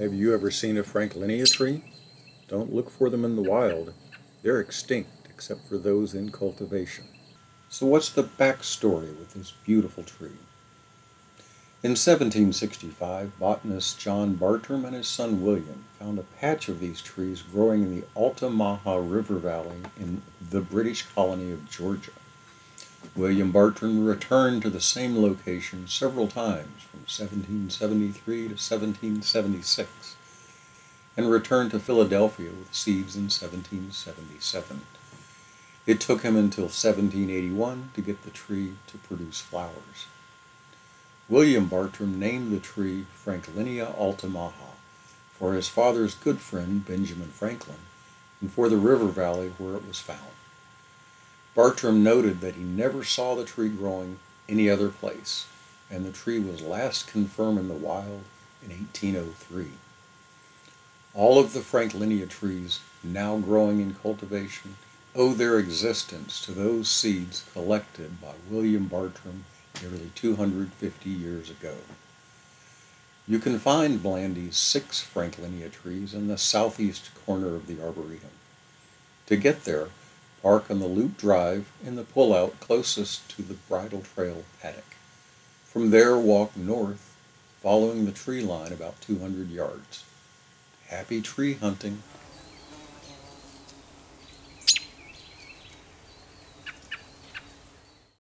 Have you ever seen a Franklinia tree? Don't look for them in the wild. They're extinct except for those in cultivation. So what's the backstory with this beautiful tree? In 1765, botanist John Bartram and his son William found a patch of these trees growing in the Altamaha River Valley in the British colony of Georgia. William Bartram returned to the same location several times from 1773 to 1776 and returned to Philadelphia with seeds in 1777. It took him until 1781 to get the tree to produce flowers. William Bartram named the tree Franklinia altamaha for his father's good friend Benjamin Franklin and for the river valley where it was found. Bartram noted that he never saw the tree growing any other place, and the tree was last confirmed in the wild in 1803. All of the Franklinia trees now growing in cultivation owe their existence to those seeds collected by William Bartram nearly 250 years ago. You can find Blandy's six Franklinia trees in the southeast corner of the Arboretum. To get there, park on the loop drive in the pullout closest to the bridle trail paddock. From there, walk north, following the tree line about 200 yards. Happy tree hunting!